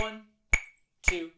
One, two,